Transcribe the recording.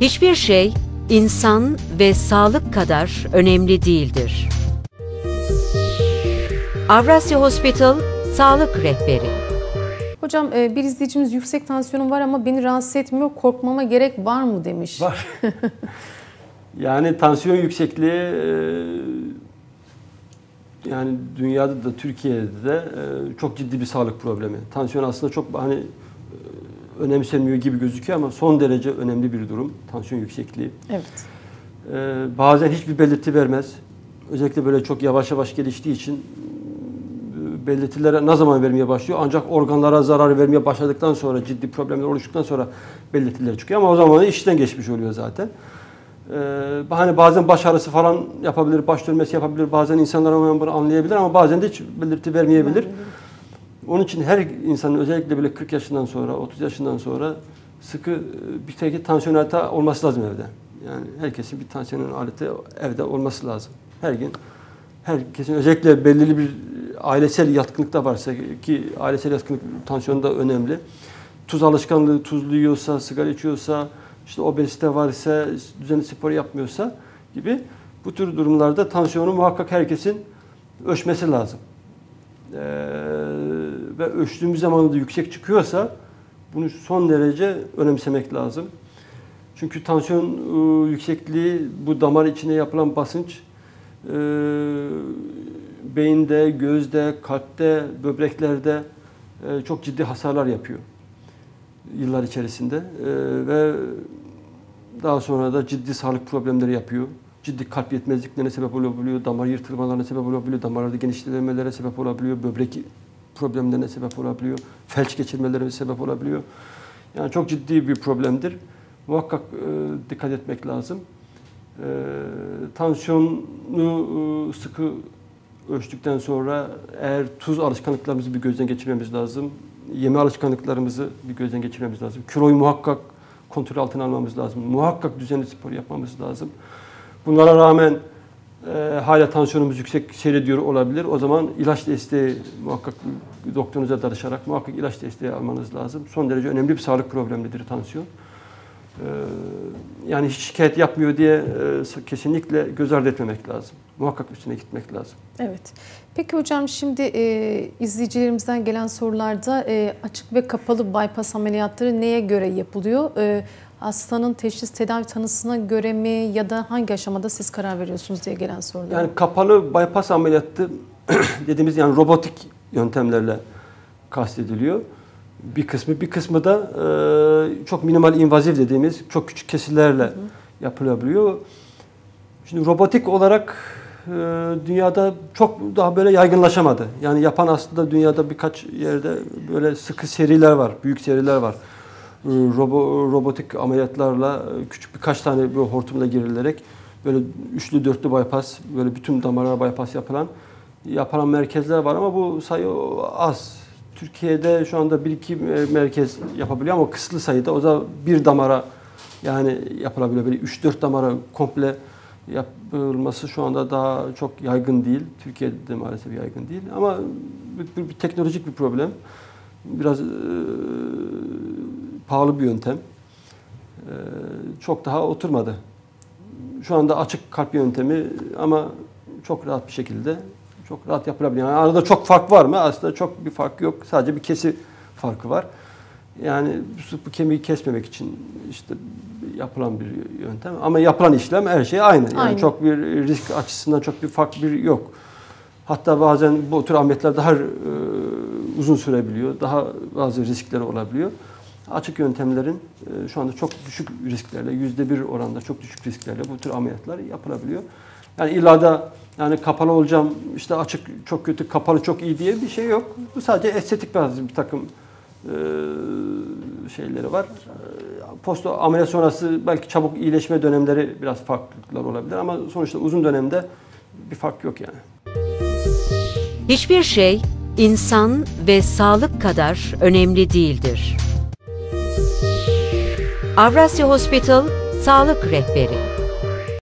Hiçbir şey insan ve sağlık kadar önemli değildir. Avrasya Hospital Sağlık Rehberi Hocam e, bir izleyicimiz yüksek tansiyonum var ama beni rahatsız etmiyor. Korkmama gerek var mı demiş. Var. yani tansiyon yüksekliği e, yani dünyada da Türkiye'de de e, çok ciddi bir sağlık problemi. Tansiyon aslında çok hani önemsenmiyor gibi gözüküyor ama son derece önemli bir durum. Tansiyon yüksekliği. Evet. Bazen hiçbir belirti vermez. Özellikle böyle çok yavaş yavaş geliştiği için belirtilere ne zaman vermeye başlıyor? Ancak organlara zarar vermeye başladıktan sonra, ciddi problemler oluştuktan sonra belirtiler çıkıyor. Ama o zaman işten geçmiş oluyor zaten. Ee, hani bazen baş ağrısı falan yapabilir, baş dönmesi yapabilir. Bazen insanlar bunu anlayabilir ama bazen de hiç belirti vermeyebilir. Onun için her insanın özellikle böyle 40 yaşından sonra, 30 yaşından sonra sıkı bir tek tansiyon aleti olması lazım evde. Yani herkesin bir tansiyon aleti evde olması lazım. Her gün herkesin özellikle belirli bir ailesel yatkınlık da varsa ki ailesel yatkınlık tansiyon da önemli. Tuz alışkanlığı, tuzlu yiyorsa, sigara içiyorsa, işte obezite varsa, düzenli spor yapmıyorsa gibi bu tür durumlarda tansiyonu muhakkak herkesin ölçmesi lazım. Ee, ve ölçtüğümüz zaman da yüksek çıkıyorsa bunu son derece önemsemek lazım. Çünkü tansiyon ıı, yüksekliği bu damar içine yapılan basınç e, beyinde, gözde, kalpte, böbreklerde e, çok ciddi hasarlar yapıyor yıllar içerisinde e, ve daha sonra da ciddi sağlık problemleri yapıyor. Ciddi kalp yetmezliklerine sebep olabiliyor, damar yırtılmalarına sebep olabiliyor, damarlarda genişlemelere sebep olabiliyor, böbrek problemlerine sebep olabiliyor, felç geçirmelerine sebep olabiliyor. Yani çok ciddi bir problemdir. Muhakkak e, dikkat etmek lazım. E, tansiyonu e, sıkı ölçtükten sonra eğer tuz alışkanlıklarımızı bir gözden geçirmemiz lazım. Yeme alışkanlıklarımızı bir gözden geçirmemiz lazım. Kiloyu muhakkak kontrol altına almamız lazım. Muhakkak düzenli spor yapmamız lazım. Bunlara rağmen e, hala tansiyonumuz yüksek seyrediyor olabilir. O zaman ilaç desteği muhakkak doktorunuza danışarak muhakkak ilaç desteği almanız lazım. Son derece önemli bir sağlık problemidir tansiyon. E, yani hiç şikayet yapmıyor diye e, kesinlikle göz ardı etmemek lazım. Muhakkak üstüne gitmek lazım. Evet. Peki hocam şimdi e, izleyicilerimizden gelen sorularda e, açık ve kapalı bypass ameliyatları neye göre yapılıyor? E, hastanın teşhis tedavi tanısına göre mi ya da hangi aşamada siz karar veriyorsunuz diye gelen sorular. Yani kapalı bypass ameliyatı dediğimiz yani robotik yöntemlerle kastediliyor. Bir kısmı bir kısmı da e, çok minimal invaziv dediğimiz çok küçük kesilerle hı yapılabiliyor. Şimdi robotik olarak e, dünyada çok daha böyle yaygınlaşamadı. Yani yapan aslında dünyada birkaç yerde böyle sıkı seriler var, büyük seriler var. E, robo, robotik ameliyatlarla küçük birkaç tane böyle hortumla girilerek böyle üçlü dörtlü bypass, böyle bütün damarlara bypass yapılan yapılan merkezler var ama bu sayı az. Türkiye'de şu anda bir iki merkez yapabiliyor ama kısıtlı sayıda. O da bir damara yani yapılabiliyor. Böyle 3-4 damara komple yapılması şu anda daha çok yaygın değil. Türkiye'de de maalesef yaygın değil. Ama bir, bir, bir teknolojik bir problem. Biraz e, pahalı bir yöntem. E, çok daha oturmadı. Şu anda açık kalp yöntemi ama çok rahat bir şekilde çok rahat yapılabiliyor. Yani arada çok fark var mı? Aslında çok bir fark yok. Sadece bir kesi farkı var. Yani bu kemiği kesmemek için işte yapılan bir yöntem. Ama yapılan işlem her şey aynı. Yani aynı. çok bir risk açısından çok bir fark bir yok. Hatta bazen bu tür ameliyatlar daha e, uzun sürebiliyor. Daha bazı riskleri olabiliyor. Açık yöntemlerin e, şu anda çok düşük risklerle, yüzde bir oranda çok düşük risklerle bu tür ameliyatlar yapılabiliyor. Yani illa da yani kapalı olacağım, işte açık çok kötü, kapalı çok iyi diye bir şey yok. Bu sadece estetik bazı bir takım e, şeyleri var. E, post ameliyat sonrası belki çabuk iyileşme dönemleri biraz farklılıklar olabilir ama sonuçta uzun dönemde bir fark yok yani. Hiçbir şey insan ve sağlık kadar önemli değildir. Avrasya Hospital Sağlık Rehberi